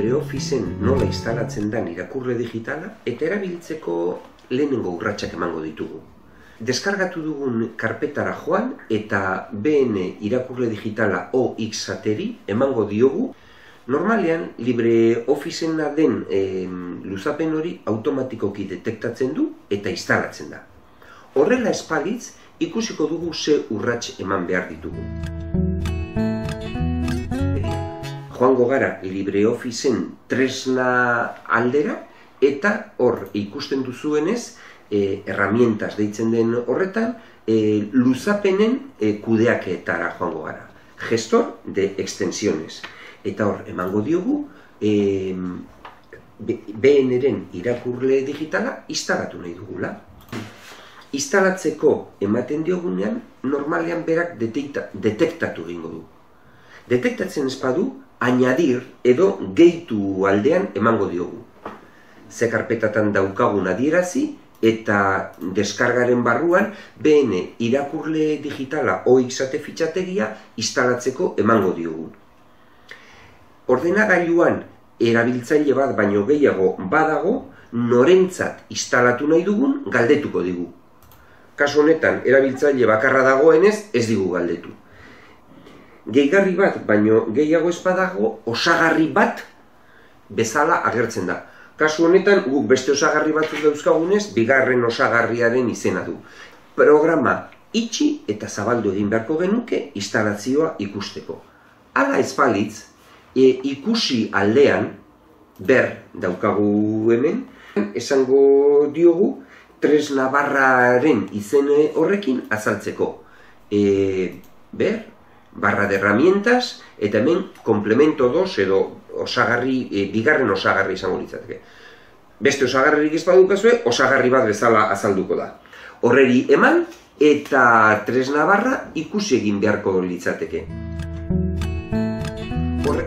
LibreOfficeen nola instalatzen den irakurle digitala eta erabiltzeko lehenengo urratsak emango ditugu. Deskargatu dugun karpetara joan eta BN irakurle digitala OX ateri emango diogu. Normalean LibreOfficeena den e, luzapen hori automatikoki detektatzen du eta instalatzen da. Horrela espalitz ikusiko dugu ze urrats eman behar ditugu joango gara LibreOfficeen tresna aldera eta hor ikusten duzuenez e, herramientas deitzen den horretan e, luzapenen e, kudeaketara joango gara. Gestor de extensiones. Eta hor emango diogu e, BNren irakurle digitala instalatu nahi dugula. Instalatzeko ematen diogunean normalean berak detektatu egingo du. Detektatzen espadu, añadir edo gehitu aldean emango diogu. Ze karpetatan daukagun adierazi eta deskargaren barruan BN irakurle digitala OXAT fitxategia instalatzeko emango diogu. Ordenagailuan erabiltzaile bat baino gehiago badago norentzat instalatu nahi dugun galdetuko digu. Kasu honetan erabiltzaile bakarra dagoenez ez digu galdetu gehigarri bat, baino gehiago espadago, osagarri bat bezala agertzen da. Kasu honetan, guk beste osagarri batzuk dauzkagunez, bigarren osagarriaren izena du. Programa itxi eta zabaldu egin beharko genuke instalazioa ikusteko. Hala ez balitz, e, ikusi aldean, ber daukagu hemen, esango diogu, tres navarraren izene horrekin azaltzeko. E, ber, barra de herramientas eta hemen komplemento 2 edo osagarri, e, bigarren osagarri izango litzateke. Beste osagarririk ez badukazue, osagarri bat bezala azalduko da. Horreri eman eta tresna barra ikusi egin beharko litzateke.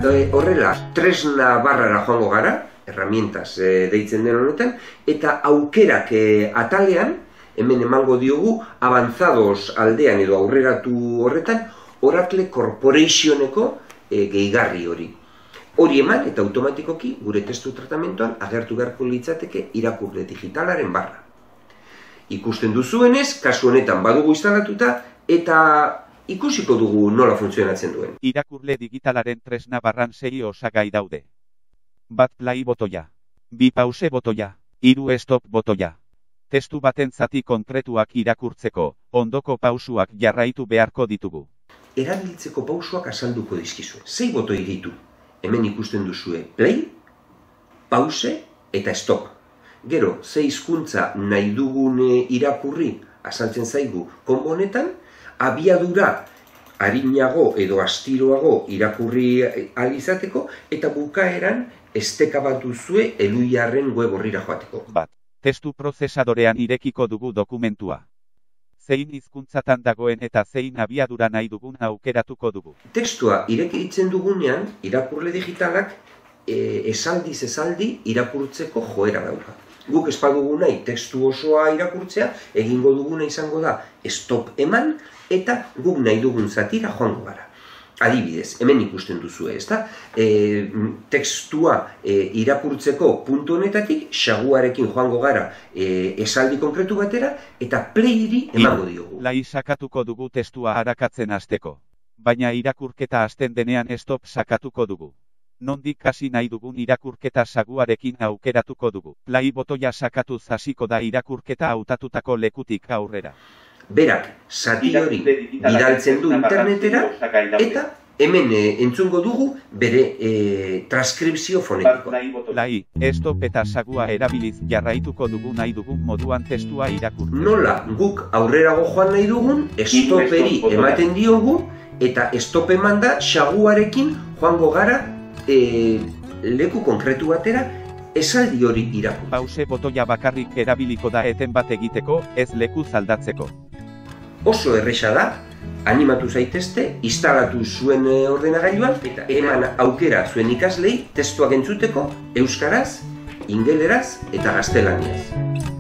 Eh, horrela, tresna barrara joango gara, herramientas e, deitzen den honetan, eta aukerak e, atalean, hemen emango diogu, avanzados aldean edo aurreratu horretan, Oracle Corporationeko e, gehigarri hori. Hori eman eta automatikoki gure testu tratamentoan agertu beharko litzateke irakurle digitalaren barra. Ikusten duzuenez, kasu honetan badugu instalatuta eta ikusiko dugu nola funtzionatzen duen. Irakurle digitalaren tresna barran sei osagai daude. Bat play botoia, bi pause botoia, hiru stop botoia. Testu baten zati konkretuak irakurtzeko, ondoko pausuak jarraitu beharko ditugu erabiltzeko pausoak azalduko dizkizu. Zei boto ditu? Hemen ikusten duzue play, pause eta stop. Gero, ze hizkuntza nahi dugune irakurri azaltzen zaigu konbonetan, abiadura harinago edo astiroago irakurri alizateko eta bukaeran esteka bat duzue eluiarren web horrira joateko. Bat, testu prozesadorean irekiko dugu dokumentua zein hizkuntzatan dagoen eta zein abiadura nahi dugun aukeratuko dugu. Testua irekitzen dugunean, irakurle digitalak e, esaldiz esaldi irakurtzeko joera dauka. Guk espadugu nahi testu osoa irakurtzea, egingo duguna izango da stop eman eta guk nahi dugun zatira joango gara. Adibidez, hemen ikusten duzu ez da? E, tekstua e, irakurtzeko puntu honetatik, xaguarekin joango gara e, esaldi konkretu batera, eta playiri emango diogu. Lai sakatuko dugu testua harakatzen hasteko. Baina irakurketa hasten denean stop sakatuko dugu. Nondik kasi nahi dugun irakurketa saguarekin aukeratuko dugu. Play botoia sakatu zasiko da irakurketa hautatutako lekutik aurrera berak zati hori bidaltzen du internetera eta hemen e, entzungo dugu bere e, transkripzio fonetikoa. Lai, esto eta sagua erabiliz jarraituko dugu nahi dugun moduan testua irakur. Nola guk aurrerago joan nahi dugun estoperi ematen diogu eta estop emanda saguarekin joango gara e, leku konkretu batera esaldi hori irakur. Pause botoia bakarrik erabiliko da eten bat egiteko, ez leku zaldatzeko oso erresa da, animatu zaitezte, instalatu zuen eh, ordenagailuan, eta eman aukera zuen ikaslei testuak entzuteko, euskaraz, ingeleraz eta gaztelaniaz.